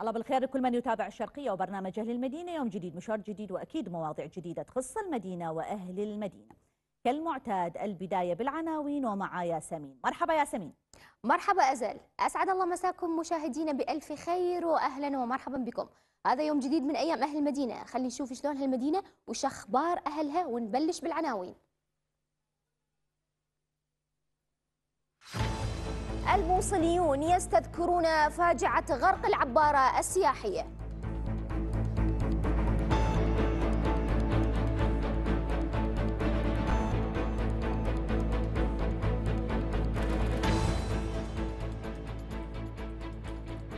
الله بالخير لكل من يتابع الشرقية وبرنامج أهل المدينة. يوم جديد مشوار جديد وأكيد مواضيع جديدة تخص المدينة وأهل المدينة. كالمعتاد البداية بالعناوين ومع ياسمين. مرحبا ياسمين. مرحبا أزل. أسعد الله مساكم مشاهدينا بألف خير وأهلا ومرحبا بكم. هذا يوم جديد من أيام أهل المدينة. خلي نشوف شلون هالمدينة وش أخبار أهلها ونبلش بالعناوين. الموصليون يستذكرون فاجعة غرق العبارة السياحية.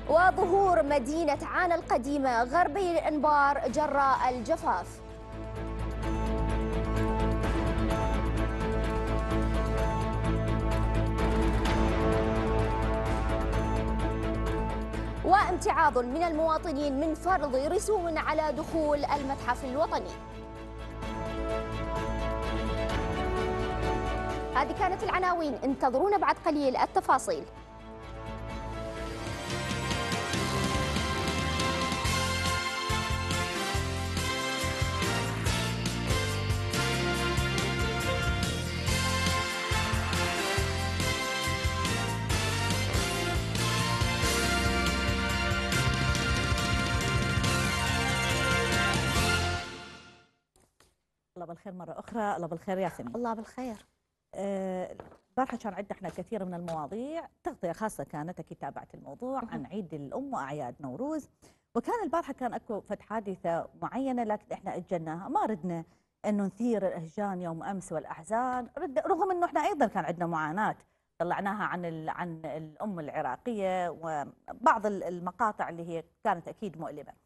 وظهور مدينة عانى القديمة غربي الأنبار جراء الجفاف. وامتعاض من المواطنين من فرض رسوم على دخول المتحف الوطني. هذه كانت العناوين انتظرونا بعد قليل التفاصيل. بالخير مرة أخرى. الله بالخير ياسمين الله بالخير. آه، البارحة كان عندنا إحنا كثير من المواضيع. تغطية خاصة كانت أكيد تابعت الموضوع عن عيد الأم وأعياد نوروز. وكان البارحة كان أكو فد حادثة معينة لكن إحنا أجلناها. ما ردنا أنه نثير الأهجان يوم أمس والأحزان. رغم أنه إحنا أيضا كان عندنا معاناة. طلعناها عن عن الأم العراقية وبعض ال- المقاطع اللي هي كانت أكيد مؤلمة. آه،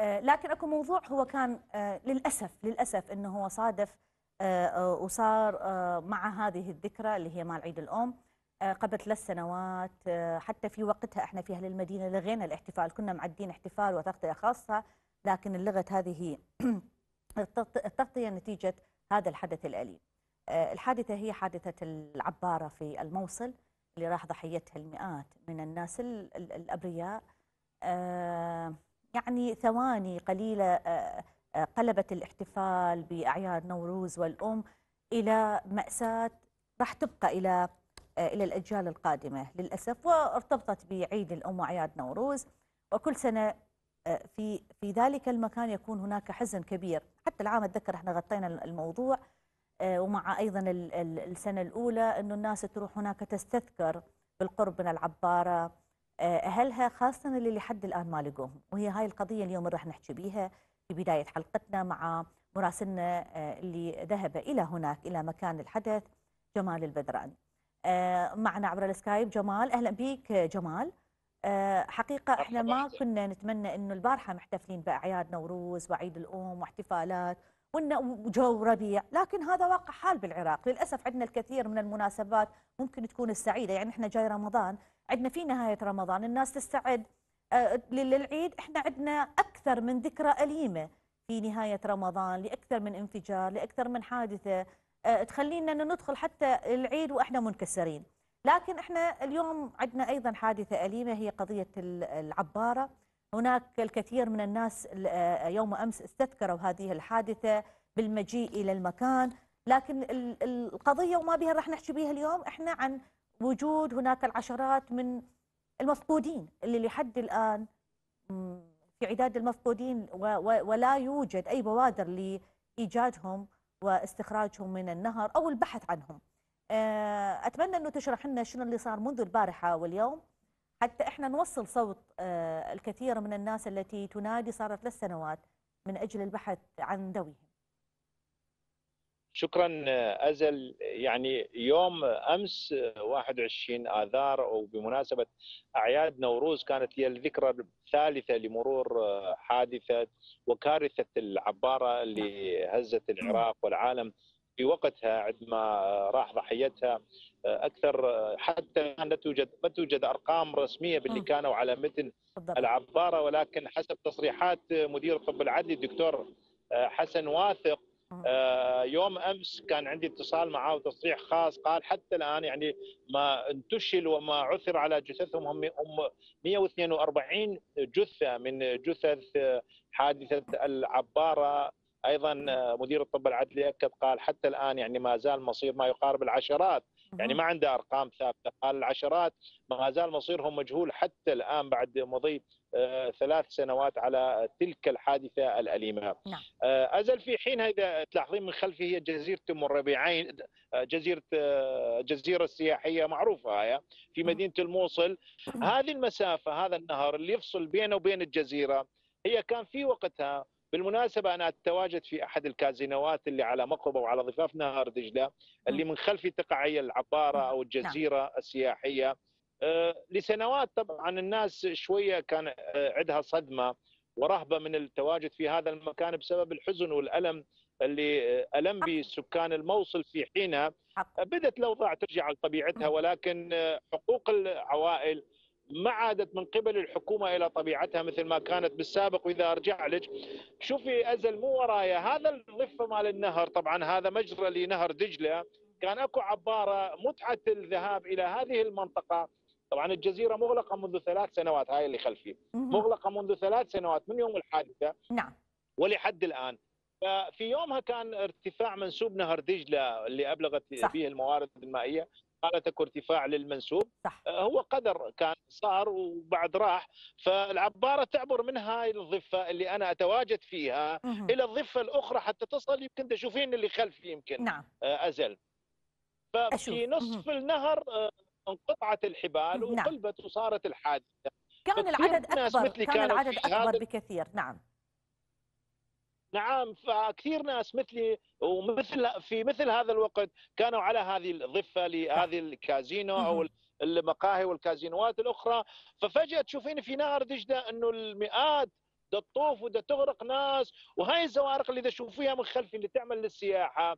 لكن أكو موضوع هو كان آه، للأسف للأسف إنه هو صادف آه، آه، وصار آه، مع هذه الذكرى اللي هي مال عيد الأم آه، قبل ثلاث سنوات آه، حتى في وقتها إحنا في أهل المدينة لغينا الاحتفال كنا معدين احتفال وتغطية خاصة لكن لغت هذه التغط- التغطية نتيجة هذا الحدث الأليم. آه، الحادثة هي حادثة العبارة في الموصل اللي راح ضحيتها المئات من الناس ال- ال- الأبرياء آه، يعني ثواني قليلة آه، آه، قلبت الاحتفال بأعياد نوروز والأم إلى مأساة راح تبقى إلى آه، إلى الأجيال القادمة للأسف وارتبطت بعيد الأم وأعياد نوروز. وكل سنة في في ذلك المكان يكون هناك حزن كبير. حتى العام أتذكر إحنا غطينا الموضوع ومع أيضا ال- ال- السنة الأولى أنه الناس تروح هناك تستذكر بالقرب من العبارة أهلها خاصة اللي لحد الآن ما لقوهم. وهي هاي القضية اليوم اللي راح نحكي بيها في بداية حلقتنا مع مراسلنا آه، اللي ذهب إلى هناك إلى مكان الحدث جمال البدراني. آه، معنا عبر السكايب جمال. أهلا بك آه، جمال. آه، حقيقة إحنا ما. كنا نتمنى إنه البارحة محتفلين باعياد نوروز وعيد الأم واحتفالات وجو ربيع لكن هذا واقع حال بالعراق. للأسف عندنا الكثير من المناسبات ممكن تكون السعيدة. يعني إحنا جاي رمضان عندنا في نهاية رمضان الناس تستعد آه، للعيد. إحنا عندنا أكثر من ذكرى أليمة في نهاية رمضان لأكثر من انفجار لأكثر من حادثة. آه، تخلينا ندخل حتى العيد وإحنا منكسرين. لكن إحنا اليوم عندنا أيضا حادثة أليمة هي قضية ال- العبارة. هناك الكثير من الناس ال- آه، يوم أمس استذكروا هذه الحادثة بالمجيء إلى المكان. لكن ال- القضية وما بها راح نحكي بها اليوم إحنا عن وجود هناك العشرات من المفقودين اللي لحد الآن في عداد المفقودين ولا يوجد أي بوادر لإيجادهم واستخراجهم من النهر أو البحث عنهم. آه، أتمنى أنه تشرح لنا شنو اللي صار منذ البارحة واليوم. حتى إحنا نوصل صوت آه، الكثير من الناس التي تنادي صار ثلاث سنوات من أجل البحث عن ذويهم. شكرا أزل يعني يوم أمس 21 آذار وبمناسبة أعياد نوروز كانت هي الذكرى الثالثة لمرور حادثة وكارثة العبارة اللي هزت العراق والعالم في وقتها عندما راح ضحيتها أكثر حتى لا توجد ما توجد أرقام رسمية باللي. كانوا على متن العبارة ولكن حسب تصريحات مدير الطب العدلي الدكتور حسن واثق. آه، يوم أمس كان عندي اتصال معه وتصريح خاص قال حتى الآن يعني ما انتشل وما عثر على جثثهم هم هم 142 جثة من جثث آه، حادثة العبارة. أيضا آه، مدير الطب العدلي اكد قال حتى الآن يعني ما زال مصير ما يقارب العشرات. يعني ما عنده أرقام ثابتة قال العشرات ما زال مصيرهم مجهول حتى الآن بعد مضي آه، ثلاث سنوات على تلك الحادثة الأليمة. نعم. آه، أزل في حينها إذا تلاحظين من خلفي هي جزيرة أم الربيعين آه، جزيرة آه، جزيرة السياحية معروفة هي في مم. مدينة الموصل هذه المسافة هذا النهر اللي يفصل بينه وبين الجزيرة هي كان في وقتها بالمناسبة أنا أتواجد في أحد الكازينوات اللي على مقربه وعلى ضفاف نهر دجلة اللي من خلفي تقع هي العباره أو الجزيرة السياحية آه، لسنوات طبعا الناس شوية كان آه، عندها صدمة ورهبة من التواجد في هذا المكان بسبب الحزن والألم اللي آه، ألم به سكان الموصل في حينها. آه، بدات الاوضاع ترجع لطبيعتها. ولكن آه، حقوق العوائل ما عادت من قبل الحكومة إلى طبيعتها مثل ما كانت بالسابق. وإذا أرجع لك شوفي أزل مو ورايا. هذا الضفه مال النهر طبعا هذا مجرى لنهر دجلة. كان أكو عبارة متعة الذهاب إلى هذه المنطقة. طبعا الجزيرة مغلقة منذ ثلاث سنوات هاي اللي خلفي. مهم. مغلقة منذ ثلاث سنوات من يوم الحادثة نعم. ولحد الآن. ففي يومها كان ارتفاع منسوب نهر دجلة اللي أبلغت صح. به الموارد المائية. قالت أكو ارتفاع للمنسوب. صح. هو قدر كان صار وبعد راح. فالعبارة تعبر من هاي الضفة اللي أنا أتواجد فيها مهم. إلى الضفة الأخرى حتى تصل يمكن تشوفين اللي خلفي يمكن. نعم. آه، أزل. أشوف. ففي نصف النهر آه، انقطعت الحبال نعم. وقلبت وصارت الحادثة. كان العدد أكبر كان العدد أكبر بكثير نعم. نعم فكثير ناس مثلي ومثل في مثل هذا الوقت كانوا على هذه الضفة لهذه الكازينو أو. المقاهي والكازينوات الأخرى. ففجأة تشوفين في نهر دجله انه المئات دا تطوف ودا تغرق ناس وهاي الزوارق اللي دا تشوفيها من خلفي اللي تعمل للسياحة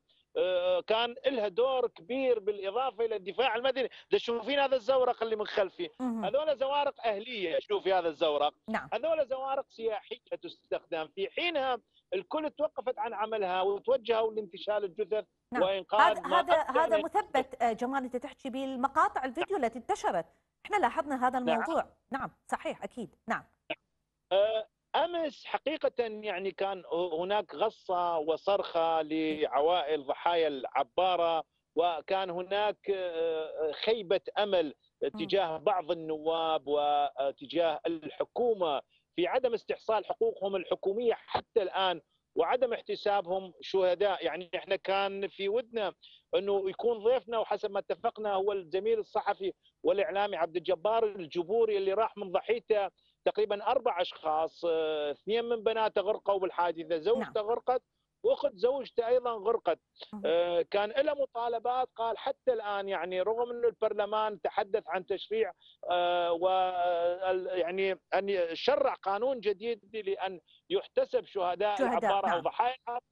كان لها دور كبير بالإضافة إلى الدفاع المدني. تشوفين هذا الزورق اللي من خلفي. هذول زوارق أهلية شوفي هذا الزورق. نعم. هذول زوارق سياحية تستخدم. في حينها الكل توقفت عن عملها وتوجهوا لانتشال الجثث نعم. وإنقاذ هذا هذا مثبت آه، جمال أنت تحكي بالمقاطع الفيديو التي انتشرت. إحنا لاحظنا هذا نعم. الموضوع نعم صحيح أكيد. نعم. آه، أمس حقيقة يعني كان هناك غصة وصرخة لعوائل ضحايا العبارة وكان هناك آه، خيبة أمل تجاه بعض النواب وتجاه الحكومة في عدم استحصال حقوقهم الحكومية حتى الآن وعدم احتسابهم شهداء. يعني إحنا كان في ودنا إنه يكون ضيفنا وحسب ما اتفقنا هو الزميل الصحفي والإعلامي عبد الجبار الجبوري اللي راح من ضحيته تقريبا أربع أشخاص آه، اثنين من بناته غرقوا بالحادثة زوجته غرقت واخت زوجته أيضا غرقت. آه، كان له مطالبات قال حتى الآن يعني رغم إنه البرلمان تحدث عن تشريع آه، و يعني أن يشرع قانون جديد لأن يحتسب شهداء شهداء، العبارة أو نعم. ضحايا العبارة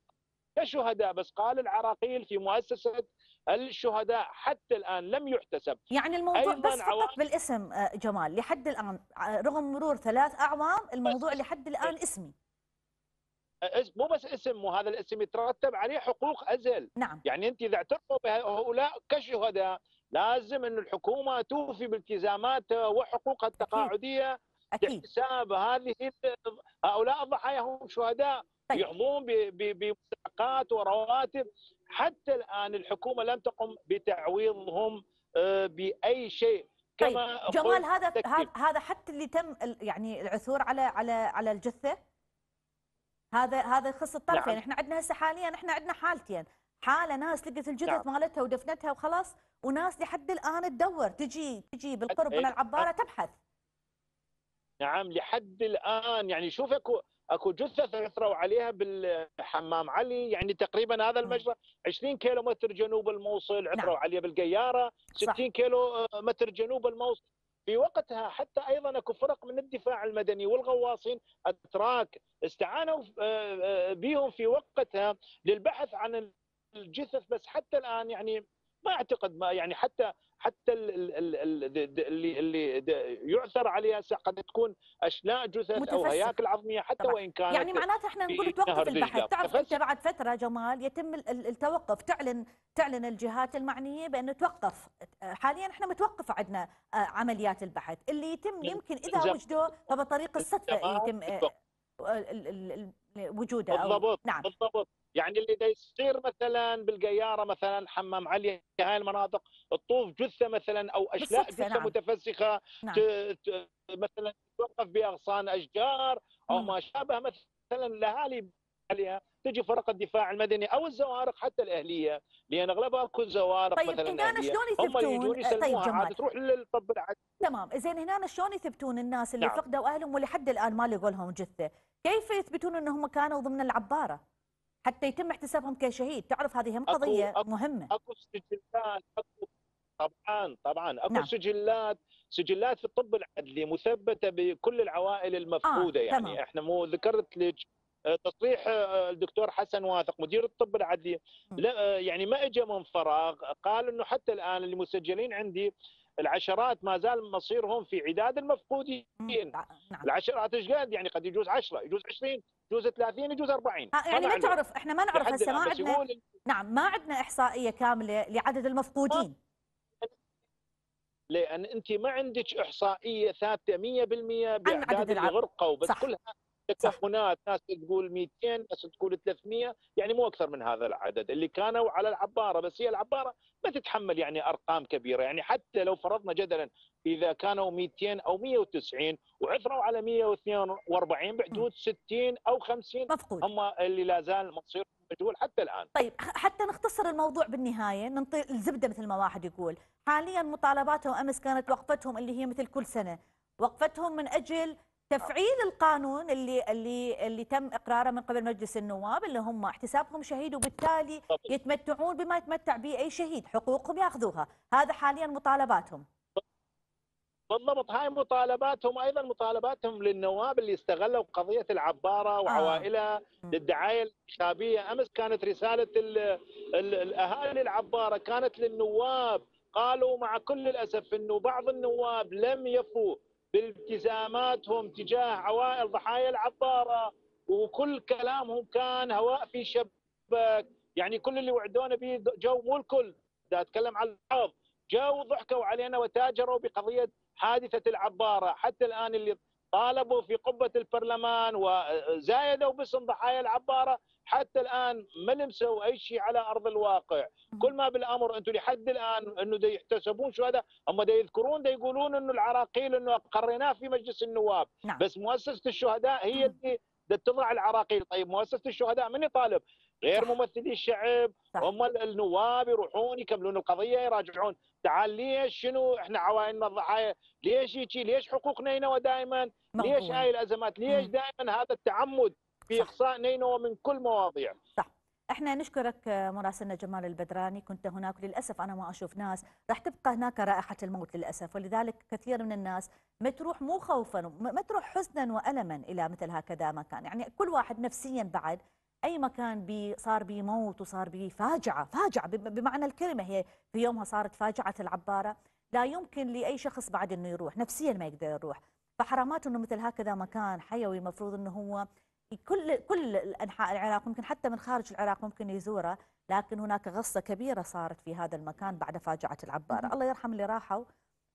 كشهداء بس قال العراقيل في مؤسسة الشهداء حتى الآن لم يحتسب. يعني الموضوع بس فقط بالاسم آه، جمال لحد الآن آه، رغم مرور ثلاث أعوام الموضوع لحد الآن اسمي. إس- مو بس اسم وهذا الاسم يترتب عليه حقوق أزل. نعم. يعني أنت إذا اعترفوا بهؤلاء كشهداء لازم أن الحكومة توفي بالتزاماتها وحقوقها التقاعدية أكيد. لاحتساب هذه هؤلاء الضحايا هم شهداء. طيب. يحظون ب- ب- بمستحقات ورواتب. حتى الآن الحكومة لم تقم بتعويضهم آه، بأي شيء طيب كما جمال قلت هذا. هذا حتى اللي تم يعني العثور على على على الجثة هذا هذا يخص الطرفين نعم. إحنا عندنا هسه حاليا إحنا عندنا حالتين حالة ناس لقت الجثث نعم. مالتها ودفنتها وخلاص وناس لحد الآن تدور تجي تجي بالقرب من العبارة تبحث نعم لحد الآن يعني شوف أكو اكو جثة عثروا عليها بالحمام علي يعني تقريبا هذا المجرى 20 كيلو متر جنوب الموصل عثروا نعم. عليها بالقيارة صح. 60 كيلو آه، متر جنوب الموصل في وقتها حتى أيضا اكو فرق من الدفاع المدني والغواصين أتراك استعانوا آه، آه، بهم في وقتها للبحث عن الجثث بس حتى الآن يعني ما أعتقد ما يعني حتى حتى ال- ال- ال- ال- اللي اللي يعثر عليها قد تكون اشلاء جثث أو متفسخ. هياكل عظمية حتى طبعاً. وإن كانت يعني معناته إحنا نقول توقف. البحث تعرف انت. بعد فترة جمال يتم ال- ال- التوقف تعلن تعلن الجهات المعنية بأنه توقف حاليا إحنا متوقفه عندنا آه، عمليات البحث اللي يتم يمكن إذا. وجدوه فبطريق الصدفه يتم آه، وجوده بالضبط نعم بالضبط يعني اللي دا يصير مثلا بالقيارة مثلا حمام علي هاي المناطق تطوف جثة مثلا أو أشلاء جثة نعم. متفسخة نعم. ت- ت- مثلا توقف بأغصان أشجار أو مم. ما شابه مثلا الأهالي عليها تجي فرق الدفاع المدني أو الزوارق حتى الأهلية لأن اغلبها أكو زوارق طيب مثلا هنا شلون يثبتون؟ يجون طيب جمال تروح للطب العادي. تمام. زين هنا شلون يثبتون الناس اللي نعم. فقدوا أهلهم واللي حد الآن ما لقوا لهم جثة؟ كيف يثبتون إنهم كانوا ضمن العبارة؟ حتى يتم احتسابهم كشهيد تعرف هذه هم أكو- قضية أكو- مهمة أكو سجلات اكو طبعا طبعا أكو نعم. سجلات سجلات في الطب العدلي مثبتة بكل العوائل المفقودة آه، يعني تمام. إحنا مو ذكرت لك آه، تصريح آه، الدكتور حسن واثق مدير الطب العدلي. لا آه، يعني ما اجى من فراغ قال إنه حتى الآن اللي مسجلين عندي العشرات ما زال مصيرهم في عداد المفقودين. نعم العشرات إيش قد يعني قد يجوز 10 يجوز 20 يجوز 30 يجوز 40 آه يعني ما. تعرف إحنا ما نعرف هسه ما عندنا نعم ما عندنا إحصائية كاملة لعدد المفقودين لأن أنت ما عندك إحصائية ثابتة 100% باعداد عدد اللي العب- غرقوا بس صح. كلها. تكهنات ناس تقول 200 ناس تقول 300 يعني مو أكثر من هذا العدد. اللي كانوا على العبارة بس هي العبارة ما تتحمل يعني أرقام كبيرة. يعني حتى لو فرضنا جدلا إذا كانوا 200 أو 190 وعثروا على 142 بحدود 60 أو 50 مفقود. هم اللي لا زال مصيرهم مجهول حتى الآن. طيب حتى نختصر الموضوع بالنهاية ننطي الزبدة مثل ما واحد يقول. حاليا مطالباتهم أمس كانت وقفتهم اللي هي مثل كل سنة. وقفتهم من أجل تفعيل القانون اللي اللي اللي تم إقراره من قبل مجلس النواب اللي هم احتسابهم شهيد وبالتالي. يتمتعون بما يتمتع به أي شهيد حقوقهم ياخذوها هذا حاليا مطالباتهم بالضبط هاي مطالباتهم أيضا مطالباتهم للنواب اللي استغلوا قضية العبارة وعوائلها مم. للدعاية الانتخابيه أمس كانت رسالة ال ال الأهالي العباره كانت للنواب قالوا مع كل الأسف إنه بعض النواب لم يفوا بالتزاماتهم تجاه عوائل ضحايا العباره وكل كلامهم كان هواء في شبك. يعني كل اللي وعدونا به جو مو الكل. دا أتكلم عن البعض جو ضحكوا علينا وتاجروا بقضية حادثة العباره حتى الآن اللي طالبوا في قبة البرلمان وزايدوا باسم ضحايا العباره حتى الآن ما لمسوا أي شيء على أرض الواقع. كل ما بالأمر أنتم لحد الآن أنه دا يحتسبون شهداء هم دا يذكرون دا يقولون أنه العراقيل أنه قريناه في مجلس النواب. نعم. بس مؤسسة الشهداء هي اللي دا تضع العراقيل. طيب مؤسسة الشهداء من يطالب؟ غير صح. ممثلي الشعب صح. هم النواب يروحون يكملون القضية يراجعون. تعال ليش شنو إحنا عوائلنا الضحايا؟ ليش هيك؟ ليش حقوقنا ينوى دائما ليش. هاي الأزمات؟ ليش. دائما هذا التعمد؟ في صح. اقصاء نينوى من كل مواضيع. إحنا نشكرك مراسلنا جمال البدراني كنت هناك للأسف أنا ما أشوف ناس. راح تبقى هناك رائحة الموت للأسف ولذلك كثير من الناس ما تروح مو خوفا ما تروح حزنا والما إلى مثل هكذا مكان يعني كل واحد نفسيا بعد أي مكان بي صار بيه موت وصار بيه فاجعة فاجعة. بم- بمعنى الكلمة هي في يومها صارت فاجعة العبارة. لا يمكن لأي شخص بعد إنه يروح نفسيا ما يقدر يروح. فحرامات إنه مثل هكذا مكان حيوي المفروض إنه هو كل كل انحاء العراق ممكن حتى من خارج العراق ممكن يزوره لكن هناك غصة كبيرة صارت في هذا المكان بعد فاجعة العباره الله يرحم اللي راحوا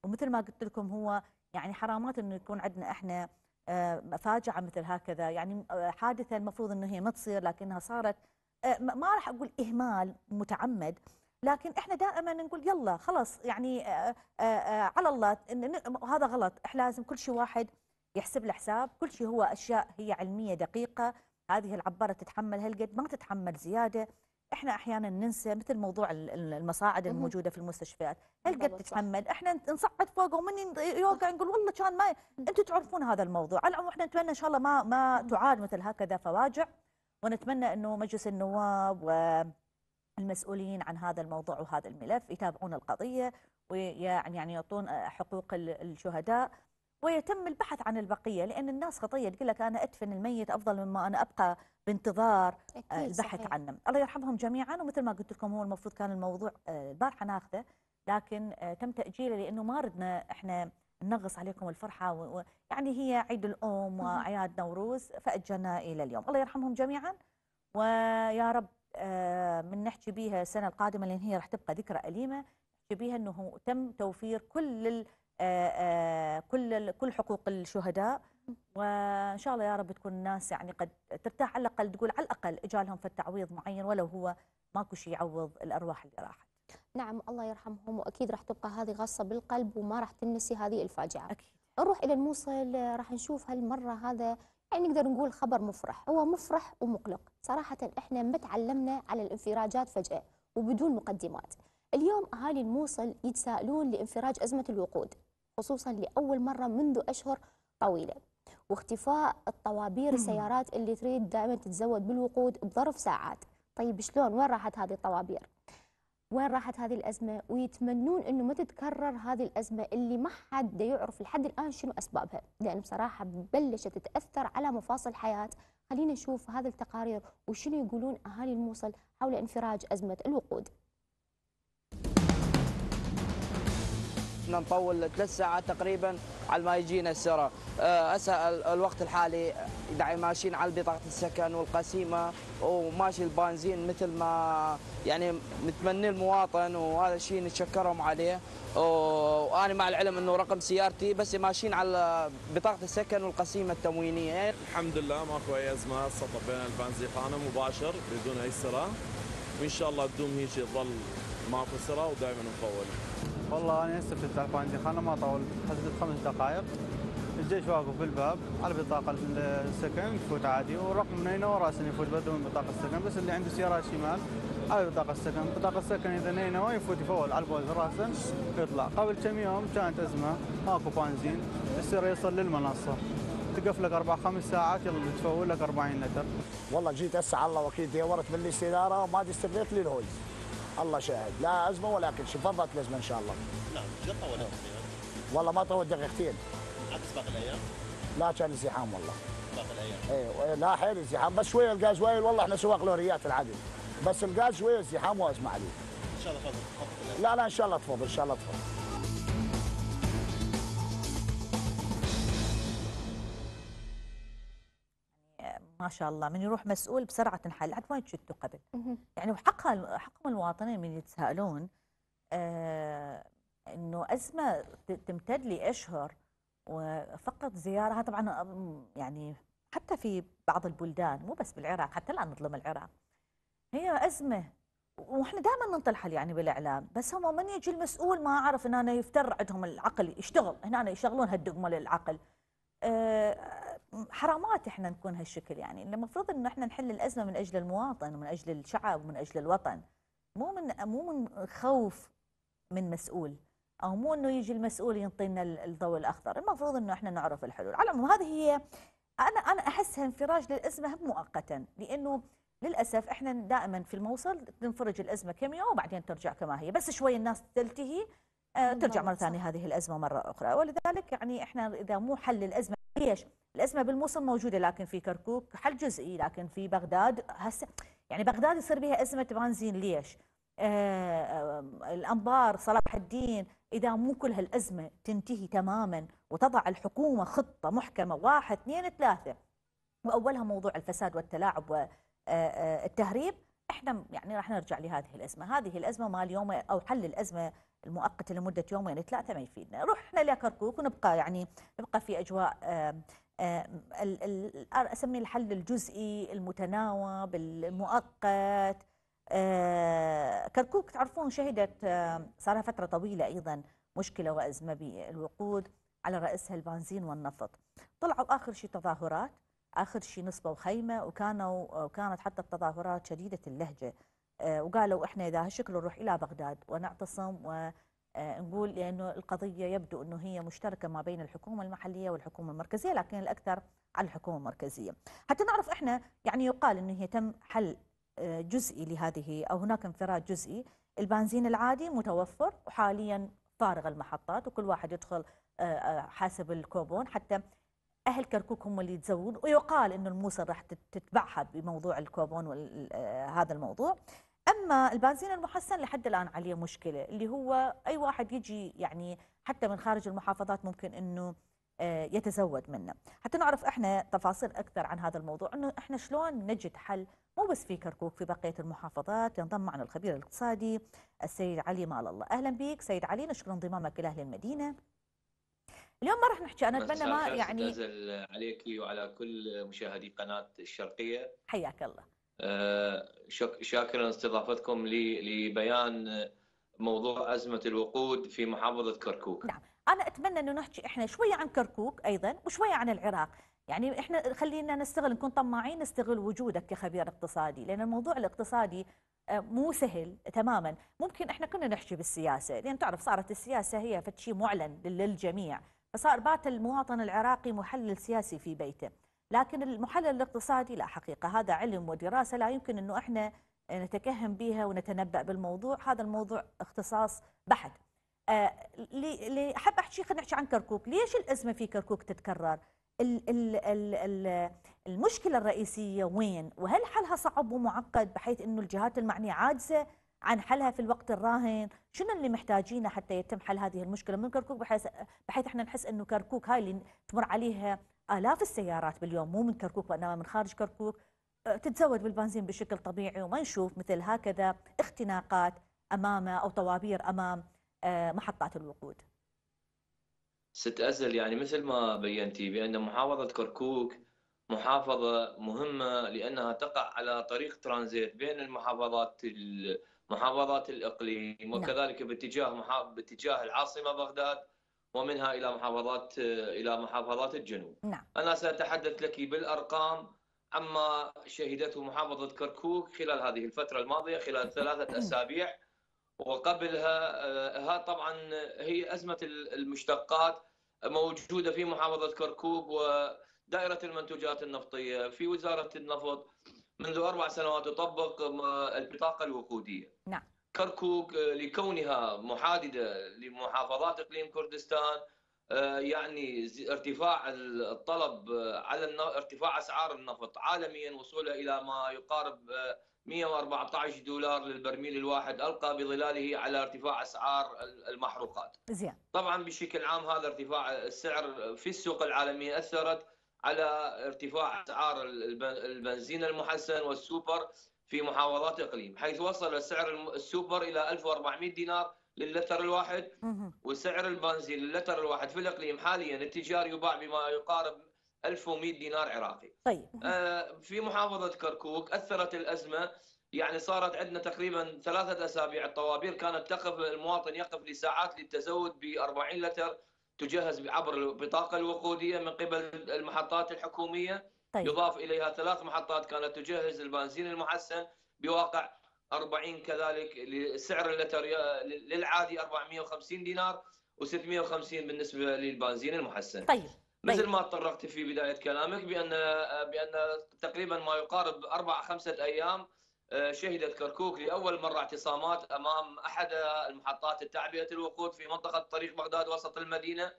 ومثل ما قلت لكم هو يعني حرامات إنه يكون عندنا إحنا آه، فاجعه مثل هكذا. يعني آه، حادثة المفروض إنه هي ما تصير لكنها صارت آه، ما راح أقول إهمال متعمد لكن إحنا دائما نقول يلا خلاص يعني على الله هذا غلط إحنا لازم كل شيء واحد يحسب له حساب كل شيء هو أشياء هي علمية دقيقة هذه العبارة تتحمل هالقد ما تتحمل زيادة. إحنا أحيانا ننسى مثل موضوع ال- ال- المصاعد. الموجودة في المستشفيات. هالقد بالضبط، صح. تتحمل إحنا نصعد فوق ومن يوقع نقول والله كان ما أنتم تعرفون هذا الموضوع. على العموم إحنا نتمنى إن شاء الله ما ما تعاد مثل هكذا فواجع ونتمنى إنه مجلس النواب والمسؤولين عن هذا الموضوع وهذا الملف يتابعون القضية ويعني يعني يعطون حقوق ال- الشهداء. ويتم البحث عن البقية لأن الناس خطيه تقول لك أنا أدفن الميت أفضل مما أنا أبقى بانتظار آه، البحث صحيح. عنه الله يرحمهم جميعا. ومثل ما قلت لكم هو المفروض كان الموضوع آه، البارحة ناخذه. لكن آه، تم تأجيله لأنه ما ردنا إحنا ننغص عليكم الفرحة و- يعني هي عيد الأم وأعياد نوروز فاجلنا إلى اليوم. الله يرحمهم جميعا. ويا رب من نحكي بيها السنة القادمة لأن هي راح تبقى ذكرى أليمة نحكي بيها إنه تم توفير كل ال كل ال- كل حقوق الشهداء. وإن شاء الله يا رب تكون الناس يعني قد ترتاح على الأقل تقول على الأقل إجالهم في تعويض معين ولو هو ماكو شيء يعوض الأرواح اللي راحت. نعم الله يرحمهم وأكيد راح تبقى هذه غصه بالقلب وما راح تنسي هذه الفاجعة. أكيد. نروح إلى الموصل آه، راح نشوف هالمرة هذا يعني نقدر نقول خبر مفرح. هو مفرح ومقلق. صراحة إحنا ما تعلمنا على الانفراجات فجأة وبدون مقدمات. اليوم أهالي الموصل يتساءلون لانفراج أزمة الوقود خصوصا لأول مرة منذ أشهر طويلة. واختفاء الطوابير السيارات اللي تريد دائما تتزود بالوقود بظرف ساعات. طيب شلون؟ وين راحت هذه الطوابير؟ وين راحت هذه الأزمة؟ ويتمنون أنه ما تتكرر هذه الأزمة اللي ما حد يعرف لحد الآن شنو أسبابها. لأن بصراحة بلشت تتأثر على مفاصل حياة. خلينا نشوف هذه التقارير وشنو يقولون أهالي الموصل حول انفراج أزمة الوقود. إحنا نطول ثلاث ساعات تقريبا على ما يجينا السرى آه، هسه ال- الوقت الحالي داعي ماشيين على بطاقة السكن والقسيمة وماشي البنزين مثل ما يعني نتمنى المواطن وهذا الشيء نتشكرهم عليه. وأنا مع العلم إنه رقم سيارتي بس ماشيين على بطاقة السكن والقسيمة التموينية. يعني الحمد لله ماكو اي ازمه سطر بين البنزيخانه مباشر بدون أي سرعه وإن شاء الله تدوم هيك تظل ماكو سرعه ودائما مفول والله أنا هسه فتحت عندي. خانه ما طول حددت خمس دقائق. الجيش واقف بالباب على بطاقة السكن. يفوت عادي. ورقم من اين راسا يفوت بدون بطاقة السكن. بس اللي عنده سيارات شمال. على بطاقة السكن. بطاقة السكن إذا نينوى يفوت يفول. على البوز راسا يطلع. قبل كم يوم كانت أزمة. ماكو بنزين. يصير يوصل للمنصة. تقف لك أربع خمس ساعات. يلا تفول لك 40 لتر. والله جيت هسه على الله وكيل دورت من الاستداره وما استفدت لي الهوز الله شاهد. لا أزمة شيء. فضلت الأزمة إن شاء الله. نعم قد طولت والله ما طول دقيقتين عكس باقي الأيام؟ لا كان ازدحام والله. باقي الأيام. أيوه لا حيل ازدحام بس شوية الغازويل والله إحنا سواق لوريات العدل. بس الغاز شوية ازدحام واسمع عليه إن شاء الله فضل. تخفف لا لا إن شاء الله تفضل إن شاء الله تفضل. ما شاء الله من يروح مسؤول بسرعة تنحل حتى ما يتشتوا قبل. يعني وحقها حقهم المواطنين من يتساءلون آه إنه أزمة تمتد لأشهر وفقط زيارة. طبعا يعني حتى في بعض البلدان مو بس بالعراق حتى لا نظلم العراق. هي أزمة وإحنا دائما ننطلحل يعني بالإعلام بس هم من يجي المسؤول ما أعرف إن أنا يفتر عندهم العقل يشتغل هنا يشغلون هالدقمة للعقل. آه، حرامات إحنا نكون هالشكل يعني. المفروض إنه إحنا نحل الأزمة من أجل المواطن ومن أجل الشعب ومن أجل الوطن. مو من مو من خوف من مسؤول أو مو إنه يجي المسؤول ينطينا ال- الضوء الأخضر. المفروض إنه إحنا نعرف الحلول. على العموم هذه هي أنا أنا احسها انفراج للأزمة مؤقتا. لأنه للأسف إحنا دائما في الموصل تنفرج الأزمة كم يوم وبعدين ترجع كما هي. بس شوي الناس تلتهي آه، ترجع مرة. ثانية هذه الأزمة مرة أخرى. ولذلك يعني إحنا إذا مو حل الأزمة ليش؟ الأزمة بالموصل موجودة لكن في كركوك حل جزئي لكن في بغداد هسه يعني بغداد يصير بها أزمة بنزين ليش؟ آه آه، الانبار صلاح الدين إذا مو كل هالأزمة تنتهي تماما وتضع الحكومة خطة محكمة واحد اثنين ثلاثة وأولها موضوع الفساد والتلاعب والتهريب إحنا يعني راح نرجع لهذه الأزمة، هذه الأزمة مال يوم أو حل الأزمة المؤقتة لمدة يومين ثلاثة ما يفيدنا، رحنا لكركوك ونبقى يعني نبقى في أجواء ال- أسميه الحل الجزئي المتناوب المؤقت. آه، كركوك تعرفون شهدت آه، صار لها فترة طويلة أيضا مشكلة وأزمة بالوقود على رأسها البنزين والنفط. طلعوا آخر شيء تظاهرات آخر شيء نصبوا خيمه وكانوا وكانت حتى التظاهرات شديدة اللهجة. آه، وقالوا إحنا إذا هالشكل نروح إلى بغداد ونعتصم ونقول لأنه القضية يبدو إنه هي مشتركة ما بين الحكومة المحلية والحكومة المركزية لكن الأكثر على الحكومة المركزية. حتى نعرف إحنا يعني يقال إنه هي تم حل آه، جزئي لهذه أو هناك انفراد جزئي. البنزين العادي متوفر وحاليا فارغ المحطات وكل واحد يدخل آه، آه، حاسب الكوبون. حتى أهل كركوك هم اللي يتزوون ويقال إنه الموصل راح تت- تتبعها بموضوع الكوبون وهذا الموضوع. اما البنزين المحسن لحد الآن عليه مشكلة اللي هو أي واحد يجي يعني حتى من خارج المحافظات ممكن إنه آه، يتزود منه. حتى نعرف إحنا تفاصيل أكثر عن هذا الموضوع إنه إحنا شلون نجد حل مو بس في كركوك في بقية المحافظات ينضم معنا الخبير الاقتصادي السيد علي مال الله. أهلا بك سيد علي نشكر انضمامك إلى أهل المدينة. اليوم ما راح نحكي أنا أتمنى ما يعني عليك وعلى كل مشاهدي قناة الشرقية. حياك الله. شاكرا استضافتكم لبيان موضوع أزمة الوقود في محافظة كركوك. نعم. أنا أتمنى إنه نحكي إحنا شوية عن كركوك أيضا وشوية عن العراق. يعني إحنا خلينا نستغل نكون طماعين نستغل وجودك كخبير اقتصادي لأن الموضوع الاقتصادي آه، مو سهل تماما. ممكن إحنا كنا نحكي بالسياسة لأن تعرف صارت السياسة هي فد شيء معلن للجميع. فصار بات المواطن العراقي محلل سياسي في بيته. لكن المحلل الاقتصادي لا حقيقة هذا علم ودراسة لا يمكن إنه إحنا نتكهن بها ونتنبأ بالموضوع هذا الموضوع اختصاص بحت. آه، لي لي- حاب أحكي خلينا نحكي عن كركوك. ليش الازمه في كركوك تتكرر؟ ال ال ال ال المشكلة الرئيسية وين؟ وهل حلها صعب ومعقد بحيث إنه الجهات المعنية عاجزة عن حلها في الوقت الراهن؟ شنو اللي محتاجينه حتى يتم حل هذه المشكلة من كركوك بحيث بحيث إحنا نحس إنه كركوك هاي اللي تمر عليها آلاف السيارات باليوم مو من كركوك وإنما من خارج كركوك آه، تتزود بالبنزين بشكل طبيعي وما نشوف مثل هكذا اختناقات أمام أو طوابير أمام آه، محطات الوقود ست أزل يعني مثل ما بينتي بأن محافظة كركوك محافظة مهمة لأنها تقع على طريق ترانزيت بين المحافظات محافظات الإقليم نعم. وكذلك باتجاه. باتجاه العاصمة بغداد ومنها إلى محافظات إلى محافظات الجنوب. نعم. أنا سأتحدث لك بالأرقام عما شهدته محافظة كركوك خلال هذه الفترة الماضية خلال ثلاثة أسابيع. وقبلها آه، ها طبعا هي أزمة المشتقات موجودة في محافظة كركوك ودائرة المنتوجات النفطية في وزارة النفط منذ أربع سنوات تطبق م- البطاقة الوقودية. نعم. كركوك آه، لكونها محاددة لمحافظات إقليم كردستان آه، يعني ارتفاع الطلب آه، على ارتفاع أسعار النفط عالميا وصوله إلى ما يقارب آه، 114 دولار للبرميل الواحد ألقى بظلاله على ارتفاع أسعار المحروقات. زين. طبعا بشكل عام هذا ارتفاع السعر في السوق العالمية أثرت على ارتفاع أسعار الب- البنزين المحسن والسوبر في محافظات إقليم حيث وصل سعر السوبر إلى 1400 دينار للتر الواحد. وسعر البنزين للتر الواحد. في الإقليم حاليا التجار يباع بما يقارب 1100 دينار عراقي. طيب. آه، في محافظة كركوك أثرت الأزمة يعني صارت عندنا تقريبا ثلاثة أسابيع الطوابير كانت تقف المواطن يقف لساعات للتزود ب 40 لتر تجهز عبر البطاقة الوقودية من قبل المحطات الحكومية. طيب. يضاف إليها ثلاث محطات كانت تجهز البنزين المحسن بواقع 40 كذلك لسعر اللتر للعادي 450 دينار و650 بالنسبة للبنزين المحسن. طيب مثل طيب. ما تطرقت في بداية كلامك بان بأن تقريبا ما يقارب أربع خمسة أيام آه، شهدت كركوك لأول مرة اعتصامات أمام أحد المحطات التعبئة الوقود في منطقة طريق بغداد وسط المدينة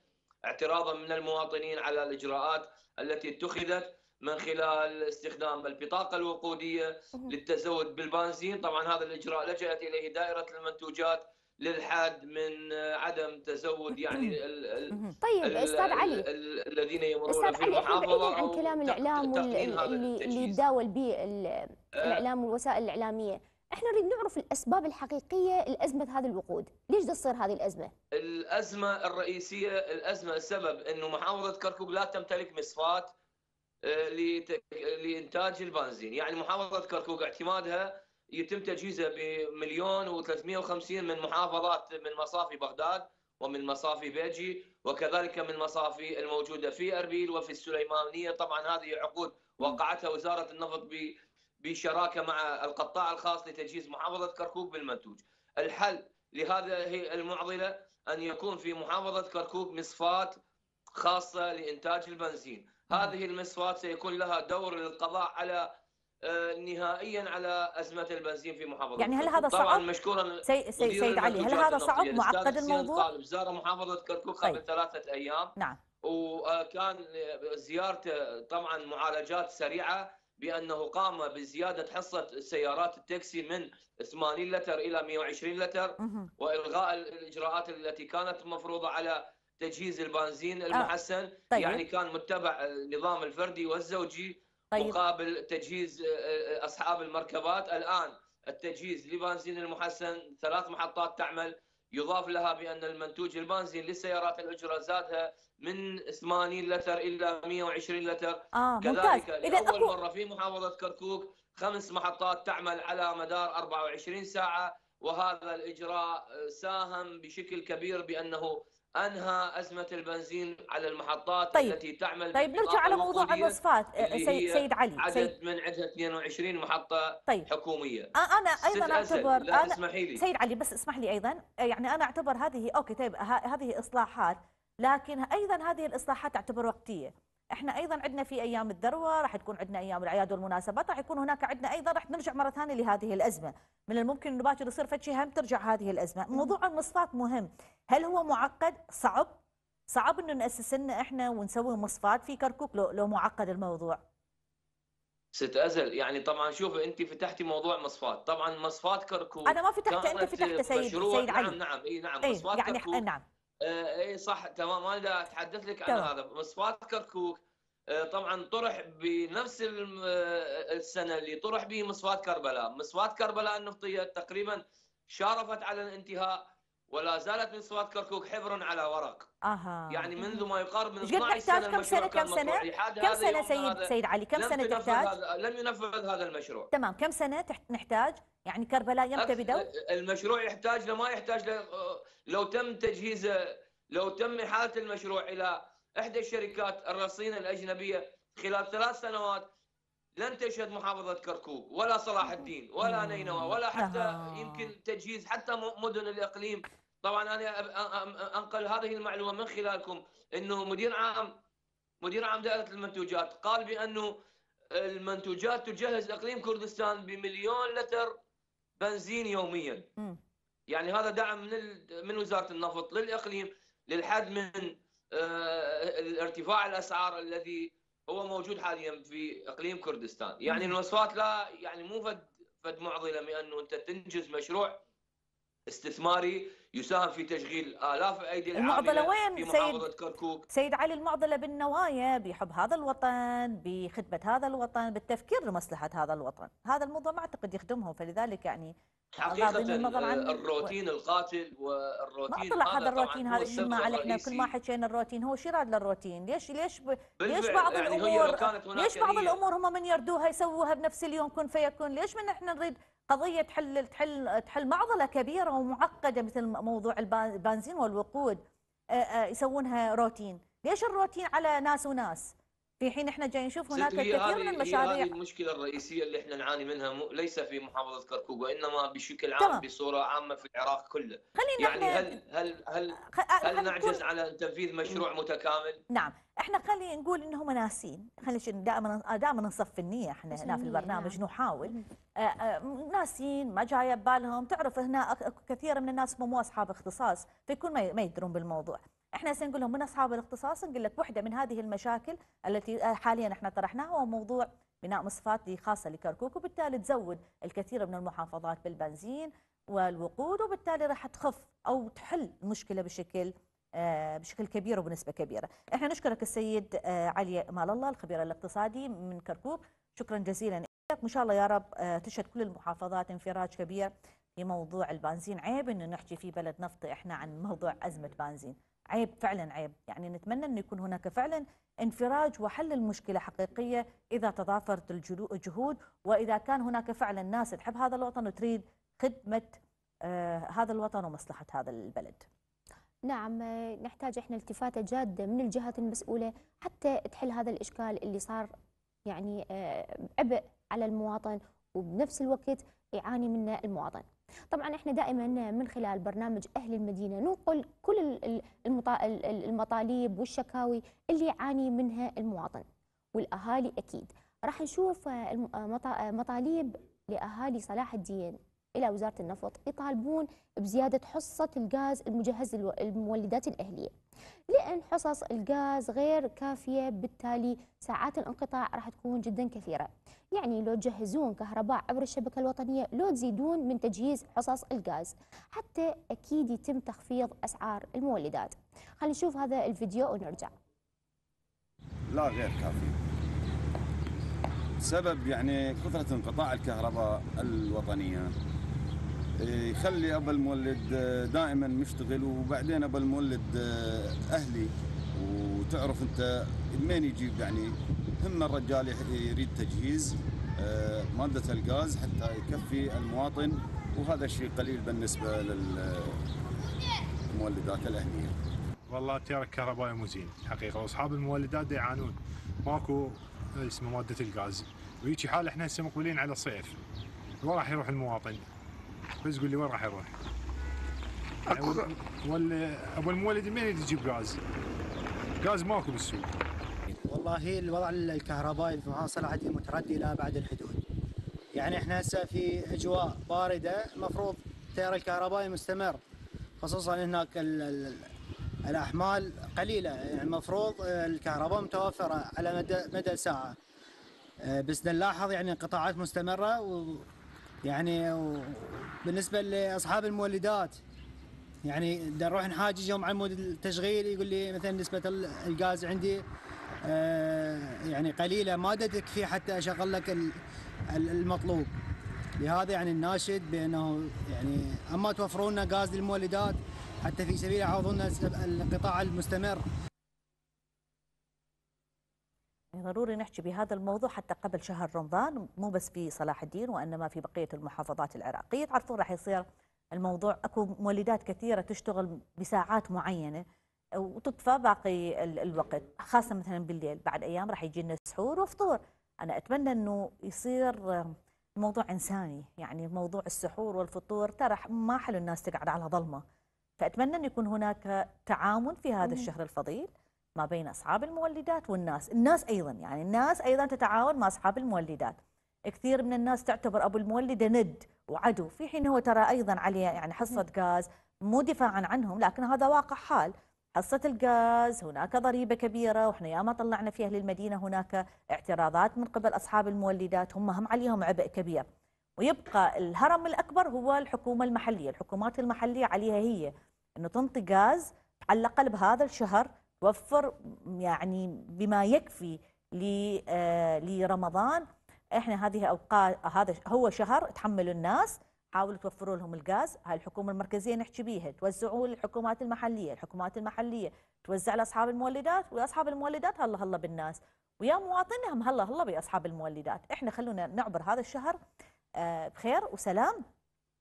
اعتراضا من المواطنين على الإجراءات التي اتخذت. من خلال استخدام البطاقة الوقودية. للتزود بالبنزين. طبعا هذا الإجراء لجأت إليه دائرة المنتوجات للحد من عدم تزود يعني ال- ال- مهم. طيب ال- أستاذ علي. ال- ال- الذين يمرون أستاذ في علي إحنا بعيدا عن كلام الإعلام هذا اللي. يتداول به آه، الإعلام والوسائل الإعلامية. إحنا نريد نعرف الأسباب الحقيقية لأزمة هذه الوقود. ليش تصير هذه الأزمة؟ الأزمة الرئيسية الأزمة السبب إنه محافظة كركوك لا تمتلك مصفات لإنتاج البنزين، يعني محافظة كركوك اعتمادها يتم تجهيزها بمليون و350 من محافظات من مصافي بغداد ومن مصافي بيجي وكذلك من مصافي الموجودة في أربيل وفي السليمانية، طبعا هذه عقود وقعتها وزارة النفط بشراكة مع القطاع الخاص لتجهيز محافظة كركوك بالمنتوج. الحل لهذا هي المعضلة أن يكون في محافظة كركوك مصفات خاصة لإنتاج البنزين، هذه المصفات سيكون لها دور للقضاء على آه، نهائيا على أزمة البنزين في محافظة يعني هل. هذا طبعا صعب؟ مشكورا سي سي سيد علي هل هذا صعب معقد الموضوع؟ زار محافظة كركوك طيب. قبل ثلاثة أيام نعم وكان زيارته طبعا معالجات سريعة بأنه قام بزيادة حصة سيارات التاكسي من 80 لتر إلى 120 لتر. وإلغاء الإجراءات التي كانت مفروضة على تجهيز البنزين المحسن طيب. يعني كان متبع النظام الفردي والزوجي طيب. مقابل تجهيز آه، أصحاب المركبات. الآن التجهيز لبنزين المحسن ثلاث محطات تعمل. يضاف لها بأن المنتوج البنزين للسيارات الأجرة زادها من 80 لتر إلى 120 لتر. ممتاز. كذلك إذا لأول اكو مرة في محافظة كركوك خمس محطات تعمل على مدار 24 ساعة وهذا الإجراء ساهم بشكل كبير بأنه أنهى أزمة البنزين على المحطات طيب. التي تعمل طيب نرجع على موضوع اللي سيد, سيد علي سيد عدد من عندها 22 محطة طيب. حكومية. أنا أيضا أعتبر لا أنا تسمحي لي. سيد علي بس اسمح لي أيضا. يعني أنا أعتبر هذه okay طيب ه- هذه إصلاحات لكن أيضا هذه الإصلاحات تعتبر وقتية. إحنا أيضا عندنا في أيام الذروة راح تكون عندنا أيام الأعياد والمناسبات راح يكون هناك عندنا أيضا راح نرجع مرة ثانية لهذه الأزمة. من الممكن إنه باكر يصير فد شيء هم ترجع هذه الأزمة. موضوع المصفاة مهم. هل هو معقد؟ صعب. صعب إنه ناسس لنا إحنا ونسوي مصفات في كركوك لو, لو معقد الموضوع. ست ازل يعني طبعا شوف أنت فتحتي موضوع مصفات طبعا مصفات كركوك أنا ما فتحت أنت فتحت سيد سيد علي. نعم. نعم إي نعم. اي مصفات يعني كركوك. نعم. اي صح تمام أنا دا اتحدث لك عن. هذا مصفات كركوك آه، طبعا طرح بنفس آه، السنة اللي طرح به مصفات كربلاء، مصفات كربلاء النفطية تقريبا شارفت على الانتهاء ولا زالت مصفات كركوك حبر على ورق، أها. يعني منذ ما يقارب من إيش قد 12 سنة كم سنه كم سنة؟ كم سنة سيد سيد علي؟ كم سنة تحتاج؟ هذا لم ينفذ هذا المشروع. تمام. كم سنة نحتاج؟ يعني كربلاء يمتى بدوا المشروع يحتاج لما يحتاج ل... لو تم تجهيزه لو تم إحالة المشروع إلى إحدى الشركات الرصينة الأجنبية خلال ثلاث سنوات لن تشهد محافظة كركوك ولا صلاح الدين ولا نينوى ولا حتى. يمكن تجهيز حتى مدن الإقليم طبعا أ- أنقل هذه المعلومة من خلالكم أنه مدير عام مدير عام دائرة المنتوجات قال بأنه المنتوجات تجهز إقليم كردستان بمليون لتر بنزين يوميا مم. يعني هذا دعم من ال- من وزارة النفط للإقليم للحد من آه، ارتفاع الأسعار الذي هو موجود حاليا في إقليم كردستان، يعني مم. المواصفات لا يعني مو فد فد معضلة بانه أنت تنجز مشروع استثماري يساهم في تشغيل آلاف الأيدي المعضلة العامله وين؟ في سيد؟ محافظه كركوك. سيد علي المعضلة بالنوايا بحب هذا الوطن بخدمة هذا الوطن بالتفكير لمصلحة هذا الوطن. هذا الموضوع ما أعتقد يخدمهم فلذلك يعني آه، الروتين القاتل والروتين ما طلع هذا الروتين هذا اللي إحنا كل الرئيسي. ما حكينا الروتين هو شراد للروتين. ليش ليش ب... ليش بعض يعني الأمور ليش بعض الأمور هم من يردوها يسووها بنفس اليوم كن فيكون؟ ليش من إحنا نريد قضية تحل تحل تحل معضلة كبيرة ومعقدة مثل موضوع البنزين والوقود يسوونها روتين. ليش الروتين على ناس وناس؟ في حين إحنا جاي نشوف هناك هذه- من هي المشاريع. هذه المشكلة الرئيسية اللي إحنا نعاني منها مو ليس في محافظة كركوك وإنما بشكل. عام بصورة عامة في العراق كله. خلينا يعني إحنا هل هل هل خ- هل خلينا نعجز على تنفيذ مشروع متكامل؟ نعم. إحنا خلينا نقول إنهم ناسين. خلينا دائما دائما نصف النية إحنا هنا في البرنامج نعم. نحاول. آه، آه، ناسين ما جاية ببالهم. تعرف هنا كثير من الناس مو أصحاب اختصاص فيكون ما ما يدرون بالموضوع. إحنا هسه نقول لهم من أصحاب الاختصاص نقول لك واحدة من هذه المشاكل التي آه، حاليا إحنا طرحناها هو موضوع بناء مصفات خاصة لكركوك وبالتالي تزود الكثير من المحافظات بالبنزين والوقود وبالتالي راح تخف أو تحل المشكلة بشكل آه، بشكل كبير وبنسبة كبيرة. إحنا نشكرك السيد آه، علي مال الله الخبير الاقتصادي من كركوك، شكرا جزيلا لك، وإن شاء الله يا رب تشهد كل المحافظات انفراج كبير في موضوع البنزين، عيب إنه نحكي في بلد نفطي إحنا عن موضوع أزمة بنزين، عيب فعلا عيب، يعني نتمنى إنه يكون هناك فعلا انفراج وحل المشكلة حقيقية إذا تضافرت الجهود وإذا كان هناك فعلا ناس تحب هذا الوطن وتريد خدمة آه، هذا الوطن ومصلحة هذا البلد. نعم نحتاج إحنا التفاته جاده من الجهات المسؤولة حتى تحل هذا الإشكال اللي صار يعني آه، عبء على المواطن وبنفس الوقت يعاني منه المواطن. طبعا إحنا دائما من خلال برنامج أهل المدينة ننقل كل ال- ال- المطا- ال- ال- المطالب والشكاوي اللي يعاني منها المواطن والأهالي أكيد. راح نشوف مطالب لأهالي صلاح الدين إلى وزارة النفط يطالبون بزيادة حصة الغاز المجهز للمولدات الأهلية لأن حصص الغاز غير كافية بالتالي ساعات الانقطاع راح تكون جدا كثيرة يعني لو تجهزون كهرباء عبر الشبكة الوطنية لو تزيدون من تجهيز حصص الغاز حتى أكيد يتم تخفيض أسعار المولدات. خلينا نشوف هذا الفيديو ونرجع. لا غير كافي. سبب يعني كثرة انقطاع الكهرباء الوطنية. إيه، يخلي أبا المولد آه، دائما مشتغل وبعدين أبا المولد آه، أهلي. وتعرف أنت منين يجيب يعني هم الرجال يريد تجهيز آه، مادة الغاز حتى يكفي المواطن وهذا الشيء قليل بالنسبة للمولدات الأهلية والله التيار الكهربائي مو زين حقيقة وأصحاب المولدات دا يعانون ماكو اسمه مادة الغاز وهيجي حال إحنا هسه مقبلين على الصيف وين راح يروح المواطن؟ بس قول لي وين راح يروح؟ يعني وال- وال أبو المولد من يجيب غاز؟ غاز ماكو بالسوق والله الوضع الكهربائي في محافظة الدين متردي إلى أبعد الحدود. يعني إحنا هسه في أجواء باردة المفروض التيار الكهربائي مستمر خصوصا هناك ال ال الأحمال قليلة. يعني المفروض الكهرباء متوفرة على مدى مدى ساعة. آه، بس نلاحظ يعني انقطاعات ويعني و- بالنسبة لأصحاب المولدات يعني نروح نحاججهم عن مود التشغيل يقول لي مثلا نسبة ال- الغاز عندي يعني قليلة ما تكفي حتى أشغل لك ال- ال- المطلوب. لهذا يعني الناشد بأنه يعني أما توفرون لنا غاز للمولدات حتى في سبيل يعوضون الانقطاع المستمر. ضروري نحكي بهذا الموضوع حتى قبل شهر رمضان مو بس في صلاح الدين وإنما في بقية المحافظات العراقية. تعرفون راح يصير الموضوع أكو مولدات كثيرة تشتغل بساعات معينة وتطفى باقي ال- الوقت خاصة مثلا بالليل بعد أيام راح يجي لنا سحور وفطور أنا أتمنى إنه يصير آه، موضوع إنساني يعني موضوع السحور والفطور ترى ما حلو الناس تقعد على ظلمة فأتمنى إن يكون هناك تعاون في هذا. الشهر الفضيل ما بين أصحاب المولدات والناس، الناس أيضا يعني الناس أيضا تتعاون مع أصحاب المولدات. كثير من الناس تعتبر أبو المولده ند وعدو، في حين هو ترى أيضا عليه يعني حصة غاز مو دفاعا عنهم لكن هذا واقع حال. حصة الغاز هناك ضريبة كبيرة وإحنا ياما طلعنا في أهل المدينة هناك اعتراضات من قبل أصحاب المولدات هم هم عليهم عبء كبير. ويبقى الهرم الأكبر هو الحكومة المحلية الحكومات المحلية عليها هي أنه تنطي غاز على الأقل بهذا الشهر توفر يعني بما يكفي آه، لرمضان. إحنا هذه أوقات هذا هو شهر تحملوا الناس حاولوا توفروا لهم الغاز هاي الحكومة المركزية نحكي بيها توزعوا للحكومات المحلية الحكومات المحلية توزع لأصحاب المولدات وأصحاب المولدات هلا هلا بالناس. ويا مواطنهم هلا هلا بأصحاب المولدات. إحنا خلونا نعبر هذا الشهر آه، بخير وسلام.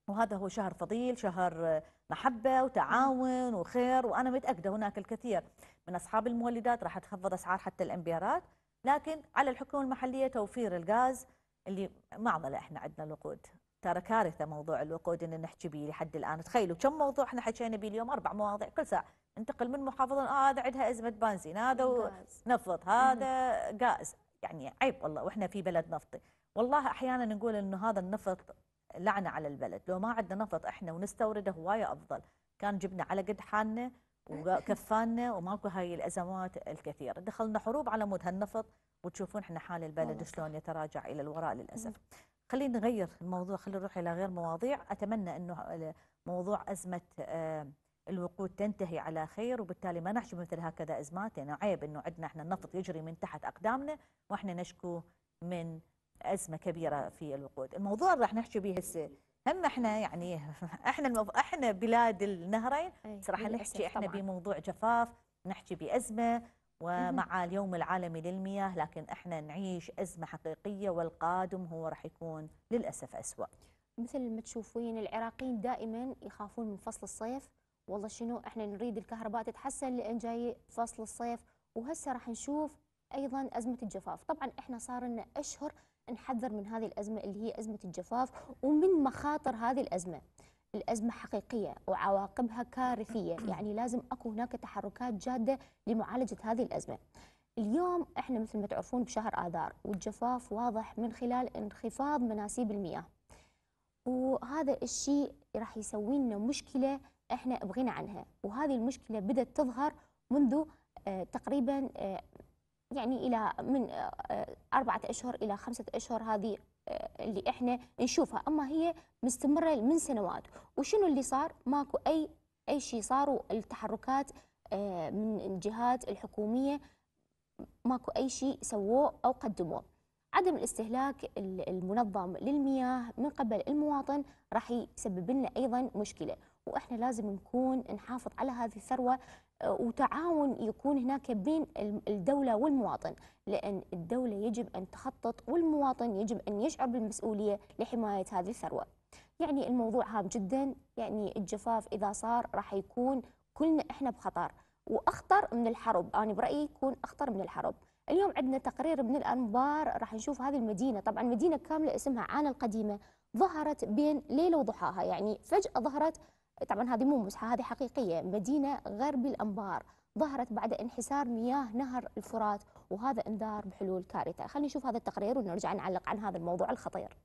وهذا هو شهر فضيل شهر آه، محبة وتعاون وخير وأنا متأكدة هناك الكثير من أصحاب المولدات راح تخفض أسعار حتى الإمبيارات لكن على الحكومة المحلية توفير الغاز اللي معضلة إحنا عندنا الوقود. ترى كارثة موضوع الوقود إن نحكي به لحد الآن. تخيلوا كم موضوع إحنا حكينا به اليوم؟ أربع مواضيع. كل ساعة ننتقل من محافظة آه هذا عندها أزمة بنزين هذا. نفط هذا غاز. يعني عيب والله وإحنا في بلد نفطي. والله أحيانا نقول إنه هذا النفط لعنة على البلد. لو ما عندنا نفط إحنا ونستورده هواية أفضل. كان جبنا على قد حالنا وكفانا وماكو هاي الأزمات الكثيرة. دخلنا حروب على مود هالنفط. وتشوفون إحنا حال البلد شلون يتراجع إلى الوراء للأسف. خلينا نغير الموضوع خلينا نروح إلى غير مواضيع. أتمنى إنه موضوع أزمة آه، الوقود تنتهي على خير وبالتالي ما نحكي مثل هكذا أزمات. لأنه عيب إنه عندنا إحنا النفط يجري من تحت أقدامنا وإحنا نشكو من أزمة كبيرة في الوقود، الموضوع اللي راح نحكي به هسه هم إحنا يعني إحنا المف... إحنا بلاد النهرين. راح نحكي إحنا طبعاً. بموضوع جفاف نحكي بأزمة ومع اليوم العالمي للمياه لكن إحنا نعيش أزمة حقيقية والقادم هو راح يكون للأسف اسوء. مثل ما تشوفين العراقيين دائما يخافون من فصل الصيف. والله شنو إحنا نريد الكهرباء تتحسن لأن جاي فصل الصيف. وهسه راح نشوف أيضا أزمة الجفاف. طبعا إحنا صار لنا أشهر نحذر من هذه الأزمة اللي هي أزمة الجفاف ومن مخاطر هذه الأزمة. الأزمة حقيقية وعواقبها كارثية. يعني لازم أكو هناك تحركات جادة لمعالجة هذه الأزمة. اليوم إحنا مثل ما تعرفون بشهر آذار والجفاف واضح من خلال انخفاض مناسيب المياه. وهذا الشيء راح يسوي لنا مشكلة إحنا بغنى عنها. وهذه المشكلة بدأت تظهر منذ آه تقريبا آه يعني إلى من آه أربعة أشهر إلى خمسة أشهر هذه اللي إحنا نشوفها. أما هي مستمرة من سنوات وشنو اللي صار؟ ماكو أي أي شيء صاروا التحركات آه من الجهات الحكومية ماكو أي شيء سووه أو قدموه. عدم الاستهلاك المنظم للمياه من قبل المواطن راح يسبب لنا أيضا مشكلة وإحنا لازم نكون نحافظ على هذه الثروة وتعاون يكون هناك بين الدولة والمواطن لأن الدولة يجب أن تخطط والمواطن يجب أن يشعر بالمسؤولية لحماية هذه الثروة. يعني الموضوع هام جدا يعني الجفاف إذا صار راح يكون كلنا إحنا بخطر. وأخطر من الحرب أنا برأيي يكون أخطر من الحرب. اليوم عندنا تقرير من الأنبار راح نشوف هذه المدينة. طبعا مدينة كاملة اسمها عانه القديمة. ظهرت بين ليلة وضحاها. يعني فجأة ظهرت طبعا هذه مو مزحه هذه حقيقية مدينة غرب الأنبار. ظهرت بعد انحسار مياه نهر الفرات وهذا انذار بحلول كارثة. خلينا نشوف هذا التقرير ونرجع نعلق عن هذا الموضوع الخطير.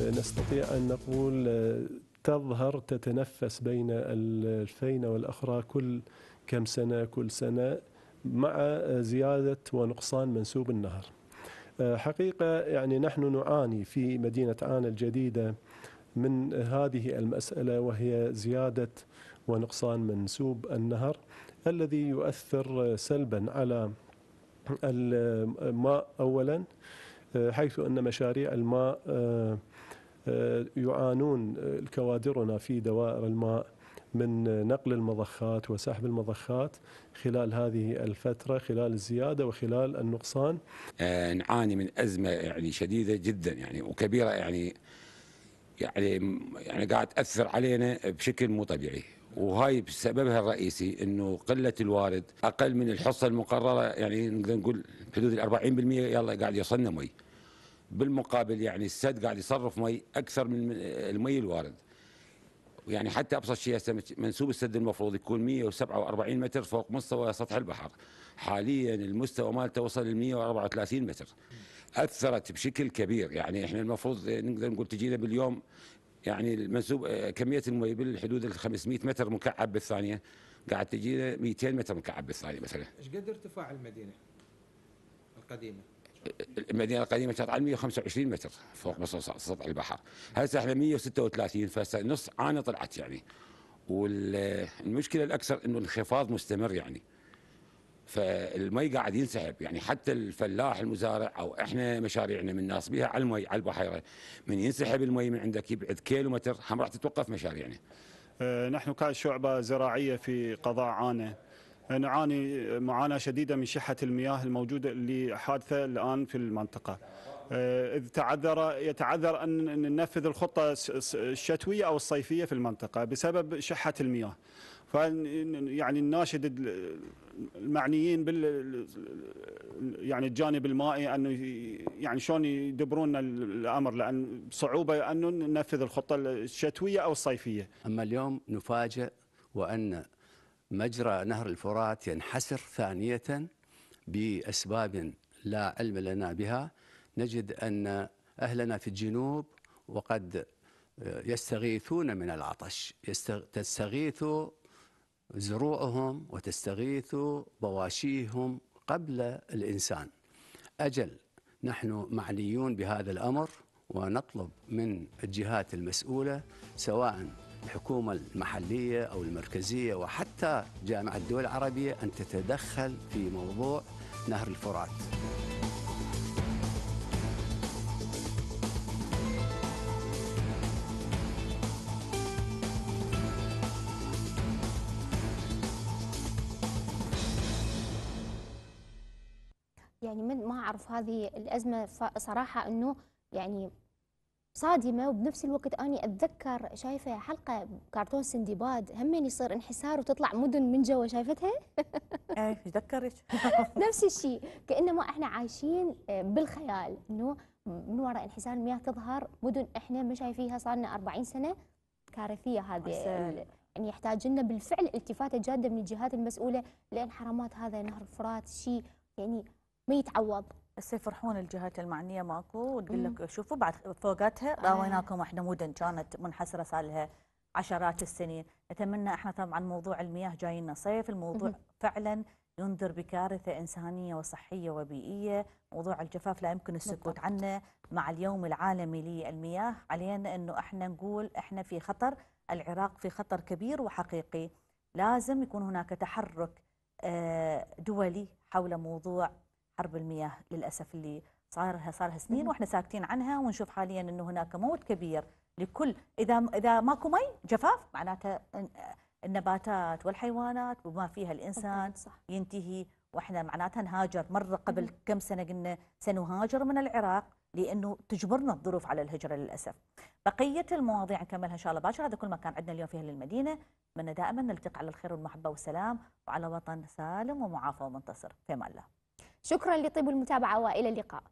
نستطيع أن نقول تظهر تتنفس بين الفينة والأخرى كل كم سنة كل سنة. مع زيادة ونقصان منسوب النهر. حقيقة يعني نحن نعاني في مدينة عانة الجديدة من هذه المسألة وهي زيادة ونقصان منسوب النهر الذي يؤثر سلبا على الماء أولا حيث أن مشاريع الماء يعانون الكوادرنا في دوائر الماء من نقل المضخات وسحب المضخات خلال هذه الفترة خلال الزيادة وخلال النقصان. نعاني من أزمة يعني شديدة جدا يعني وكبيرة يعني يعني يعني قاعد تأثر علينا بشكل مو طبيعي. وهاي سببها الرئيسي إنه قلة الوارد أقل من الحصة المقررة يعني نقدر نقول بحدود ال 40% يلا قاعد يوصلنا مي. بالمقابل يعني السد قاعد يصرف مي أكثر من المي الوارد. يعني حتى أبسط شيء منسوب السد المفروض يكون 147 متر فوق مستوى سطح البحر. حاليا المستوى مالته وصل ل 134 متر. أثرت بشكل كبير. يعني إحنا المفروض نقدر نقول تجينا باليوم يعني المنسوب كمية المي بالحدود ال 500 متر مكعب بالثانية. قاعد تجينا 200 متر مكعب بالثانية مثلا. إيش قد ارتفاع المدينة القديمة؟ المدينة القديمة كانت على 125 متر فوق سطح البحر. هسه إحنا 136 فهسه نص عانه طلعت يعني. والمشكلة الأكثر إنه الانخفاض مستمر يعني. فالمي قاعد ينسحب يعني. حتى الفلاح المزارع أو إحنا مشاريعنا من ناس بها على المي على البحيرة من ينسحب المي من عندك يبعد كيلو متر هم راح تتوقف مشاريعنا. أه نحن كشعبة زراعية في قضاء عانه نعاني معاناة شديدة من شحة المياه الموجودة اللي حادثة الآن في المنطقة. إذ تعذر يتعذر ان ننفذ الخطة الشتوية أو الصيفية في المنطقة بسبب شحة المياه. يعني نناشد المعنيين بال يعني الجانب المائي انه يعني شلون يدبرون الأمر لأن صعوبة انه ننفذ الخطة الشتوية أو الصيفية. أما اليوم نفاجئ وأن مجرى نهر الفرات ينحسر ثانية بأسباب لا علم لنا بها. نجد أن أهلنا في الجنوب وقد يستغيثون من العطش تستغيث زروعهم وتستغيث بواشيهم قبل الإنسان. أجل نحن معنيون بهذا الأمر ونطلب من الجهات المسؤولة سواء الحكومة المحلية أو المركزية وحتى جامعة الدول العربية أن تتدخل في موضوع نهر الفرات. يعني من ما أعرف هذه الأزمة صراحة إنه يعني صادمة وبنفس الوقت أني أتذكر شايفة حلقة كرتون سندباد همين يصير انحسار وتطلع مدن من جوا شايفتها؟ إيه تذكرت نفس الشيء كأنما إحنا عايشين بالخيال إنه من وراء انحسار المياه تظهر مدن إحنا ما شايفيها صار لنا 40 سنة الكارثيه هذه يعني يحتاج لنا بالفعل التفاتة جادة من الجهات المسؤولة لأن حرامات هذا نهر الفرات شيء يعني ما يتعوض. بس يفرحون الجهات المعنية ماكو وتقول مم. لك شوفوا بعد فوقتها. راويناكم إحنا مدن كانت منحسره صار لها عشرات السنين نتمنى إحنا طبعا موضوع المياه جاي لنا صيف الموضوع مهم. فعلا ينذر بكارثة إنسانية وصحية وبيئية موضوع الجفاف لا يمكن السكوت. عنه مع اليوم العالمي للمياه علينا إنه إحنا نقول إحنا في خطر العراق في خطر كبير وحقيقي لازم يكون هناك تحرك آه، دولي حول موضوع حرب المياه للأسف اللي صار صار لها سنين. وإحنا ساكتين عنها ونشوف حاليا إنه هناك موت كبير لكل إذا إذا ماكو مي جفاف معناته النباتات والحيوانات وما فيها الإنسان صح. ينتهي وإحنا معناتها نهاجر مرة قبل. كم سنة قلنا سنهاجر من العراق لأنه تجبرنا الظروف على الهجرة للأسف. بقية المواضيع نكملها إن شاء الله باكر هذا كل ما كان عندنا اليوم في أهل المدينة اتمنى دائما نلتقي على الخير والمحبة والسلام وعلى وطن سالم ومعافى ومنتصر في أمان الله. شكرا لطيب المتابعة وإلى اللقاء.